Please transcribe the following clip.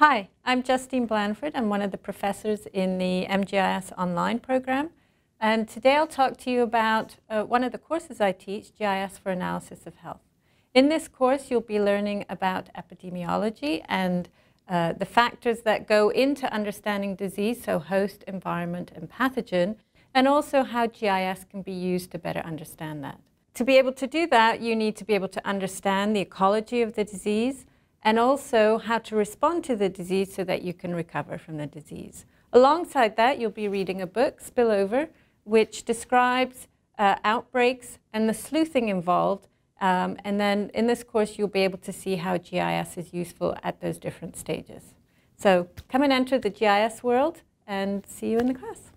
Hi, I'm Justine Blanford. I'm one of the professors in the MGIS online program. And today I'll talk to you about uh, one of the courses I teach, GIS for Analysis of Health. In this course, you'll be learning about epidemiology and uh, the factors that go into understanding disease, so host, environment, and pathogen, and also how GIS can be used to better understand that. To be able to do that, you need to be able to understand the ecology of the disease and also how to respond to the disease so that you can recover from the disease. Alongside that, you'll be reading a book, Spillover, which describes uh, outbreaks and the sleuthing involved. Um, and then in this course, you'll be able to see how GIS is useful at those different stages. So come and enter the GIS world and see you in the class.